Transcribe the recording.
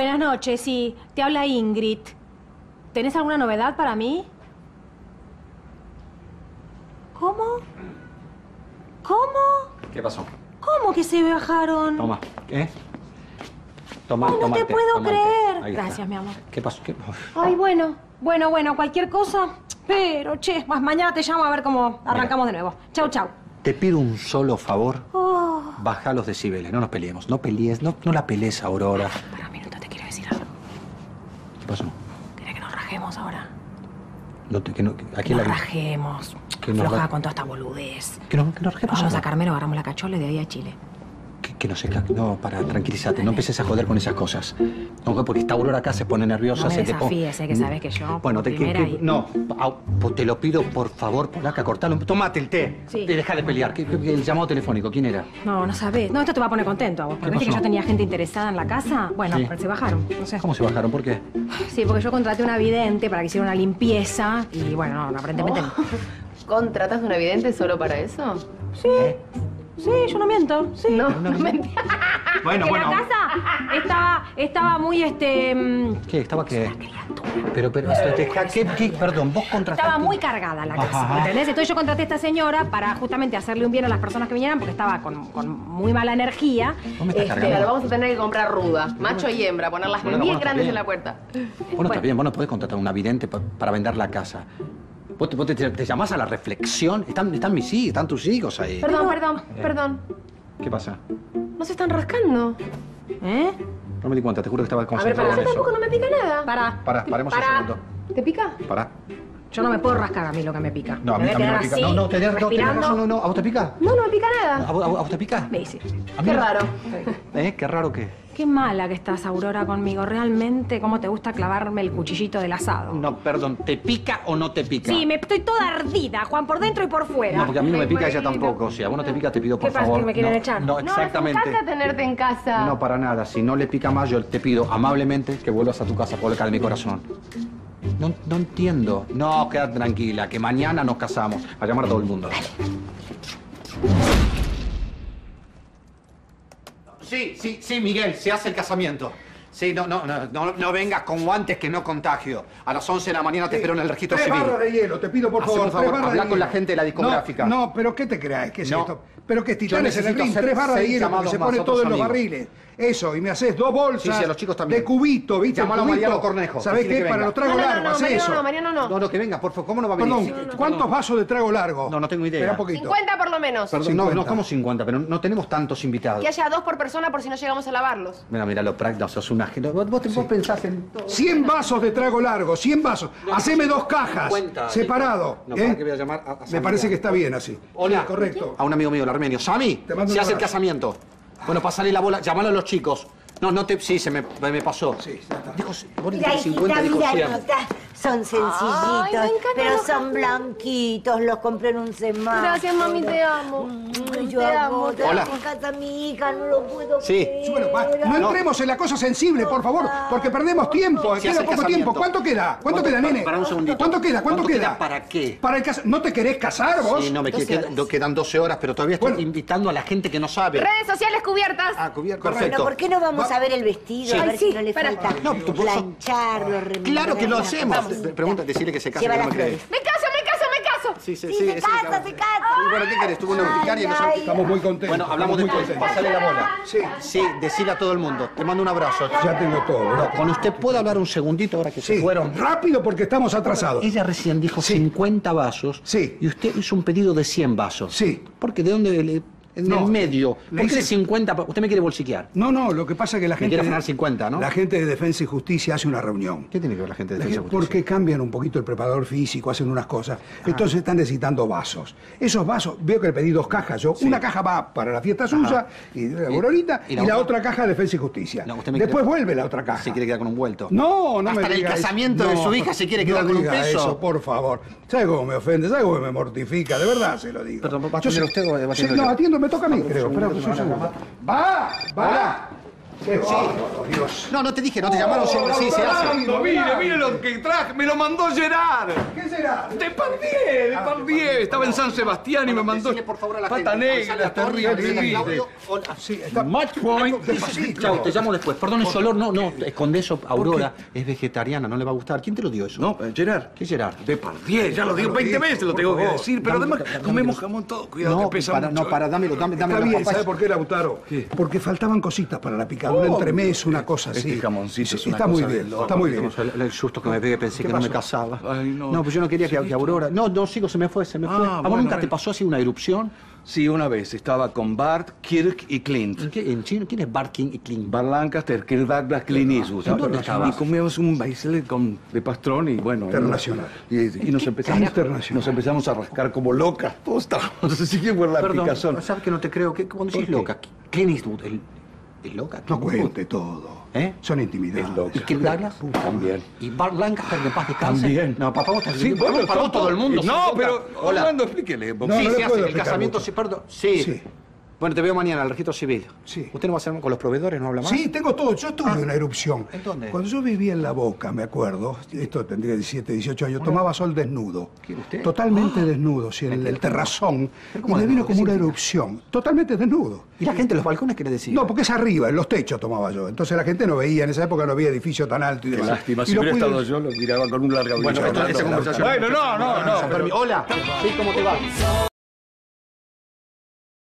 Buenas noches, sí. Te habla Ingrid. ¿Tenés alguna novedad para mí? ¿Cómo? ¿Cómo? ¿Qué pasó? ¿Cómo que se bajaron? Toma. ¿Eh? Toma, Ay, no toma te puedo creer. Gracias, mi amor. ¿Qué pasó? ¿Qué? Ay, bueno. Bueno, bueno, cualquier cosa. Pero, che, más mañana te llamo a ver cómo arrancamos de nuevo. Chau, chau. Te pido un solo favor. Oh. Baja los decibeles, no nos peleemos. No pelees, no, no la pelees, Aurora. Para un minuto te quiero decir algo. ¿Qué pasó? ¿Querés que nos rajemos ahora? No te- que no, que- ¿A Que quién nos la rajemos. Que nos Floja ra- con toda esta boludez. Que no, que nos rajemos Vamos a ahora. Carmelo, agarramos la cachola y de ahí a Chile. Que, no se ca- No, para, tranquilízate. No empieces a joder con esas cosas. No, porque esta Aurora acá se pone nerviosa. No me se te pon- desafíes, eh, que sabes que yo, Bueno, te, que- que- y- No, au, pues te lo pido, por favor, Polaca, cortalo. Tomate el té. Sí. Y deja de pelear. ¿Qué- qué- el llamado telefónico, ¿quién era? No, no sabés. No, esto te va a poner contento a vos. Porque ves que yo tenía gente interesada en la casa. Bueno, Sí. pero se bajaron. No sé. ¿Cómo se bajaron? ¿Por qué? Sí, porque yo contraté una vidente para que hiciera una limpieza. Y bueno, no, aparentemente no. ¿Contratas un evidente solo para eso? Sí. Sí, yo no miento. Sí. No, no mentí. Bueno, que la casa estaba, estaba muy, este... mm, ¿Qué? ¿Estaba qué? Pero, pero, esto, ¿qué, qué? Perdón, vos contrataste... Estaba muy cargada la casa, Ajá. ¿entendés? Entonces yo contraté a esta señora para justamente hacerle un bien a las personas que vinieran porque estaba con, con muy mala energía. Vos me estás Este, cargando. vamos a tener que comprar ruda, macho y hembra, ponerlas Bueno, bien bueno, grandes bien. en la puerta. Bueno, está bien, vos no podés contratar a una vidente pa- para vender la casa. Vos, te, vos te- te llamás a la reflexión. Están, están mis hijos, están tus hijos ahí. Perdón, perdón, perdón. ¿Qué pasa? No se están rascando. ¿Eh? No me di cuenta, te juro que estaba A ver, concentrado para tampoco no me pica nada. Pará. Pará, paremos un Pará. segundo. ¿Te pica? Pará. Yo no me puedo rascar a mí lo que me pica. No, a me mí, voy a mí no me pica. así, No, no, tenés, no, tenés razón, no, no. ¿A vos te pica? No, no me pica ¿A nada. a vos- a vos te pica? Me dice, Qué raro. ¿Eh? Qué raro que... qué mala que estás, Aurora, conmigo. Realmente, ¿cómo te gusta clavarme el cuchillito del asado? No, perdón, ¿te pica o no te pica? Sí, me estoy toda ardida, Juan, por dentro y por fuera. No, porque a mí no me pica ella tampoco. Si a vos no te pica, te pido por ¿Qué pasa, favor. que me quieren no, echar? No, No, exactamente. es un casa tenerte en casa. No, para nada. Si no le pica más, yo te pido amablemente que vuelvas a tu casa, Polaca de mi corazón. No, no entiendo. No, quédate tranquila, que mañana nos casamos. A llamar a todo el mundo. Sí, sí, sí, Miguel, se hace el casamiento. Sí, no, no, no, no, no vengas con guantes que no contagio. A las 11 de la mañana te espero en el registro Tres civil. barras de hielo, te pido por favor. un favor, tres barras habla de con la hielo. gente de la discográfica. No, no, pero ¿qué te crees? ¿Qué es No. esto? Pero que Yo titanes en el necesito ring, hacer tres barras de seis hielo, porque llamados se más pone todo en los amigos. barriles. Eso, y me haces dos bolsas Sí, sí, a los chicos también. de cubito, ¿viste? Llámalo a cubito. Mariano Cornejo, ¿Sabés decile qué? que Para venga. los tragos no, no, no, largos, no, haz Mariano eso. no, Mariano no. No, no, que venga, por favor. ¿Cómo no va a venir? Perdón, Sí, ¿cuántos no. vasos de trago largo? No, no tengo idea. Espera un poquito. 50 por lo menos. Perdón, no, no, 50. como 50, pero no tenemos tantos invitados. Que haya dos por persona por si no llegamos a lavarlos. Mira, mira, lo práctico, sos una gente. Vos, vos, vos pensás en todo. 100 vasos de trago largo, 100 vasos. Haceme dos cajas, 50, separado. No, ¿eh? ¿para qué voy a llamar a- a Me parece que está bien así. Hola. Sí, correcto. A un amigo mío, el armenio. Sami, Te mando se un hace el casamiento. Bueno, pasale la bola, llamalo a los chicos. No, no te. Sí, se me, me pasó. Sí, ya está. Dijo, vos Mira, dijiste 50, hijita, dijo mira, 100. Son sencillitos, Ay, me encantan pero son blanquitos. Los compré en un semáforo. Gracias, mami, te amo. Ay, Yo Te amo, te Hola. amo en casa a mi hija, no lo puedo Sí. creer. Bueno, pa, no entremos en la cosa sensible, por favor, porque perdemos tiempo. Se Queda poco tiempo. ¿Cuánto queda? ¿Cuánto ¿Cuánto? queda, Para- nene? para un segundito. ¿Cuánto queda? ¿Cuánto, ¿Cuánto queda? queda para qué? Para el cas- ¿No te querés casar vos? Sí, no, me 12 quedan, quedan 12 horas, pero todavía estoy Bueno. invitando a la gente que no sabe. Redes sociales cubiertas. Ah, cubierto. Correcto. Perfecto. Bueno, ¿por qué no vamos a ver el vestido? Sí. A ver Ay, si no le falta No, plancharlo, Claro que lo hacemos. Pregunta, decirle que se case, no me. flores. Me caso, me caso, me caso. Sí, sí, Sí, sí. se se. Y bueno, ¿qué querés? Tuvo una urticaria y no Ay, sé- Estamos muy contentos. Bueno, hablamos estamos muy después. contentos. Pasale la bola. Sí. Sí, decile a todo el mundo. Te mando un abrazo. Ya tengo todo. No, con usted puedo hablar un segundito ahora que se Sí, fueron. rápido porque estamos atrasados. Ella recién dijo Sí. 50 vasos. Sí. Y usted hizo un pedido de 100 vasos. Sí. Porque de dónde le- en No, el medio. ¿Por qué hice- de 50? pa- Usted me quiere bolsiquear. No, no, lo que pasa es que la Me gente... quiere ganar 50, ¿no? La gente de Defensa y Justicia hace una reunión. ¿Qué tiene que ver la gente de Defensa y Justicia? Porque cambian un poquito el preparador físico, hacen unas cosas. Entonces están necesitando vasos. Esos vasos, veo que le pedí dos cajas. Yo, una caja va para la fiesta suya y ¿Y- la otra? caja de Defensa y Justicia. No, usted me Después quiere- vuelve la otra caja. Se quiere quedar con un vuelto. No, no Hasta me el eso. casamiento de su hija se quiere quedar no con un peso. eso, por favor. ¿Sabe cómo me ofende? ¿Sabe cómo me mortifica? De verdad se lo digo. Perdón, ¿va a usted o va a No, yo? Me toca a mí, creo. Espera, que Va, va. Qué bárbaro, Dios. No, no te dije, no te llamaron siempre. Sí, se hace. Mire, mire lo que traje. Me lo mandó Gerard. ¿Qué será? De Pardier, de Pardier. Estaba en San Sebastián y me mandó. Decile, por favor, a la Pata gente. negra, terrible. Claudio. Hola. Sí, está... Match point. Despacito. Chau, te llamo después. Perdón, ese olor, no, no, esconde eso. Aurora es vegetariana, no le va a gustar. ¿Quién te lo dio eso? No, eh, Gerard. ¿Qué Gerard? De Pardier, ya lo digo 20 veces, lo tengo que decir. Pero además, comemos jamón todo. Cuidado, No, que pesa para, mucho. no, para, dámelo, dame, Está dámelo. bien, papá. ¿sabe por qué, Lautaro? Porque faltaban cositas para la picadura, entremés, una cosa así. Este jamoncito es Sí, una Está muy cosa bien, del loco. está muy bien. El, el susto que me pegué, pensé ¿Qué que no me pasó? casaba. Ay, no. no. pues yo no quería que, que Aurora. No, no, sigo, se me fue, se me fue. Ah, ¿A vos bueno, nunca te bueno. pasó así una erupción? Sí, una vez estaba con Bart, Kirk y Clint. ¿En, qué, en chino? ¿Quién es Barking y Kling? Bar Lancaster, Kirk Douglas, Clint Eastwood. ¿En dónde Y estabas? comíamos un baile con, de pastrón y bueno... Internacional. Y, y nos, empezamos, Internacional. nos empezamos a rascar como locas. Todos estábamos así que por la Perdón, picazón. ¿sabes que no te creo? ¿Qué, cuando ¿Por decís loca? Clint Eastwood, el, ¿es loca? No cuente todo. ¿Eh? Son intimidades. Es loca. ¿Y Kirk Douglas? También. ¿Y Bart Lancaster, que paz descanse? También. No, papá, vos estás Sí, bueno, todo el mundo. No, pero... Hola. Orlando, explíquele. No, sí, no se hace. El casamiento, sí, perdón. Sí. Sí. Bueno, te veo mañana al registro civil. Sí. ¿Usted no va a hacer con los proveedores? ¿No habla más? Sí, tengo todo. Yo tuve una erupción. ¿En dónde? Cuando yo vivía en La Boca, me acuerdo, esto tendría 17, 18 años, tomaba sol desnudo. ¿Quién, usted? Totalmente desnudo, sí, en el terrazón. ¿Pero Y cómo me vino como una ¿Qué erupción. Totalmente desnudo. ¿Y la gente en los balcones qué le decía? No, porque es arriba, en los techos tomaba yo. Entonces la gente no veía, en esa época no había edificio tan alto y Qué demás. lástima, Y si hubiera pude- estado yo, lo miraba con un larga Bueno, conversación. Bueno, no, no, no. Hola, ¿sí? ¿Cómo te va?